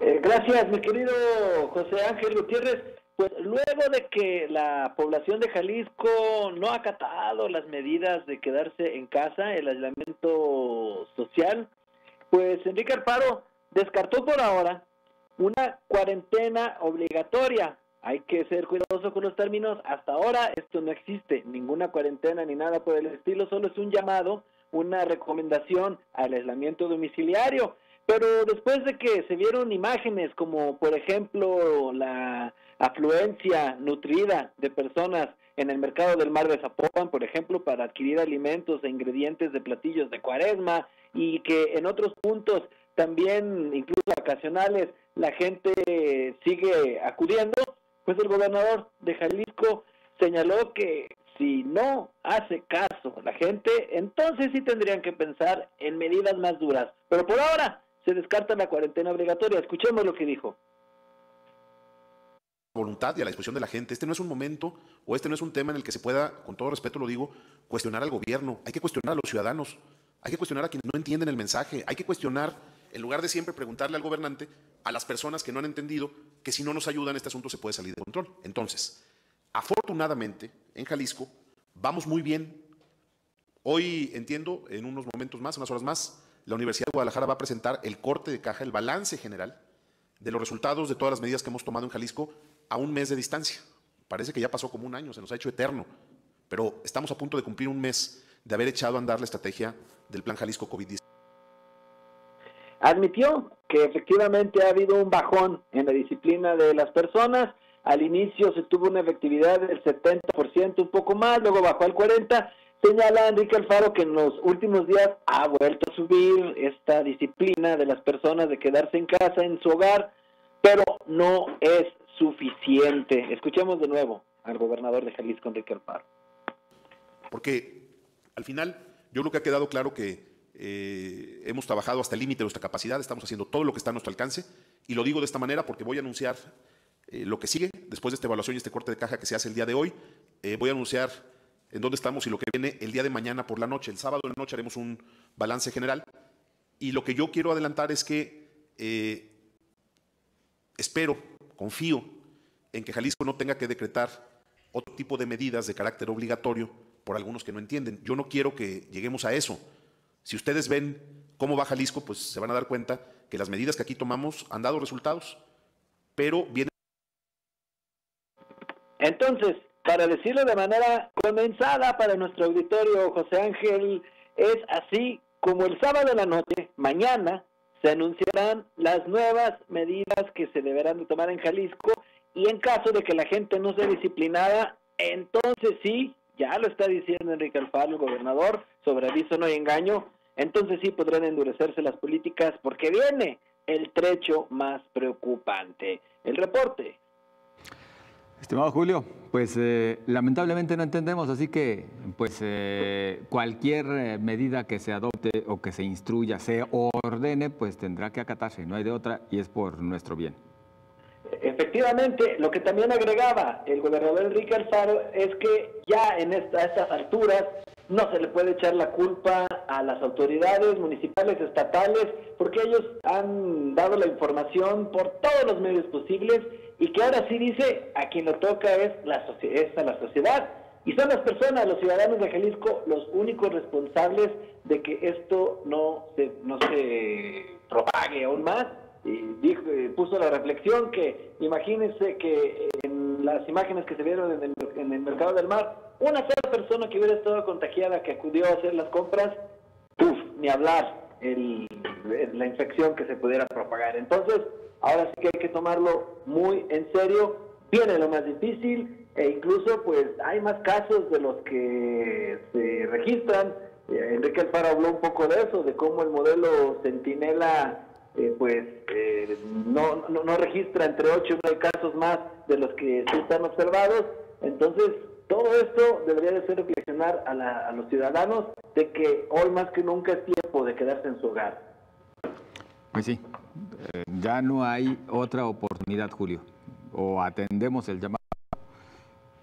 Eh, gracias, mi querido José Ángel Gutiérrez. Pues luego de que la población de Jalisco no ha acatado las medidas de quedarse en casa, el aislamiento social, pues Enrique Alfaro descartó por ahora una cuarentena obligatoria. Hay que ser cuidadoso con los términos. Hasta ahora esto no existe, ninguna cuarentena ni nada por el estilo, solo es un llamado, una recomendación al aislamiento domiciliario. Pero después de que se vieron imágenes como por ejemplo la afluencia nutrida de personas en el mercado del mar de Zapopan, por ejemplo, para adquirir alimentos e ingredientes de platillos de cuaresma y que en otros puntos también, incluso ocasionales, la gente sigue acudiendo, pues el gobernador de Jalisco señaló que si no hace caso la gente, entonces sí tendrían que pensar en medidas más duras. Pero por ahora se descarta la cuarentena obligatoria. Escuchemos lo que dijo voluntad y a la disposición de la gente. Este no es un momento o este no es un tema en el que se pueda, con todo respeto lo digo, cuestionar al gobierno. Hay que cuestionar a los ciudadanos. Hay que cuestionar a quienes no entienden el mensaje. Hay que cuestionar, en lugar de siempre preguntarle al gobernante, a las personas que no han entendido que si no nos ayudan este asunto se puede salir de control. Entonces, afortunadamente, en Jalisco vamos muy bien. Hoy entiendo, en unos momentos más, unas horas más, la Universidad de Guadalajara va a presentar el corte de caja, el balance general de los resultados de todas las medidas que hemos tomado en Jalisco a un mes de distancia. Parece que ya pasó como un año, se nos ha hecho eterno, pero estamos a punto de cumplir un mes de haber echado a andar la estrategia del Plan Jalisco COVID-19. Admitió que efectivamente ha habido un bajón en la disciplina de las personas. Al inicio se tuvo una efectividad del 70%, un poco más, luego bajó al 40%. Señala Enrique Alfaro que en los últimos días ha vuelto a subir esta disciplina de las personas de quedarse en casa, en su hogar, pero no es suficiente. Escuchemos de nuevo al gobernador de Jalisco, Enrique Alfaro. Porque al final yo creo que ha quedado claro que eh, hemos trabajado hasta el límite de nuestra capacidad, estamos haciendo todo lo que está a nuestro alcance y lo digo de esta manera porque voy a anunciar eh, lo que sigue después de esta evaluación y este corte de caja que se hace el día de hoy. Eh, voy a anunciar en dónde estamos y lo que viene el día de mañana por la noche. El sábado en la noche haremos un balance general y lo que yo quiero adelantar es que espero confío en que Jalisco no tenga que decretar otro tipo de medidas de carácter obligatorio por algunos que no entienden. Yo no quiero que lleguemos a eso. Si ustedes ven cómo va Jalisco, pues se van a dar cuenta que las medidas que aquí tomamos han dado resultados, pero viene. Entonces, para decirlo de manera condensada para nuestro auditorio, José Ángel, es así como el sábado de la noche, mañana, se anunciarán las nuevas medidas que se deberán de tomar en Jalisco y en caso de que la gente no sea disciplinada, entonces sí, ya lo está diciendo Enrique Alfaro, el gobernador, sobre aviso no hay engaño, entonces sí podrán endurecerse las políticas porque viene el trecho más preocupante. El reporte Estimado Julio, pues eh, lamentablemente no entendemos, así que pues eh, cualquier eh, medida que se adopte o que se instruya, se ordene, pues tendrá que acatarse, no hay de otra y es por nuestro bien. Efectivamente, lo que también agregaba el gobernador Enrique Alfaro es que ya en estas alturas no se le puede echar la culpa a las autoridades municipales, estatales, porque ellos han dado la información por todos los medios posibles y que ahora sí dice a quien lo toca es, la a la sociedad. Y son las personas, los ciudadanos de Jalisco, los únicos responsables de que esto no se, no se propague aún más. Y dijo, eh, puso la reflexión que imagínense que en las imágenes que se vieron en el, en el mercado del mar, una sola persona que hubiera estado contagiada que acudió a hacer las compras, ni hablar el, la infección que se pudiera propagar. Entonces, ahora sí que hay que tomarlo muy en serio. Viene lo más difícil e incluso pues hay más casos de los que se registran. Eh, Enrique Alfaro habló un poco de eso, de cómo el modelo Centinela eh, pues eh, no, no, no, registra entre 8 y 9 casos más de los que sí están observados. Entonces, todo esto debería de ser reflexionar a, los ciudadanos de que hoy más que nunca es tiempo de quedarse en su hogar. Pues sí, eh, ya no hay otra oportunidad, Julio. O atendemos el llamado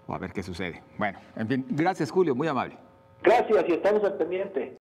o a ver qué sucede. Bueno, en fin, gracias Julio, muy amable. Gracias y estamos al pendiente.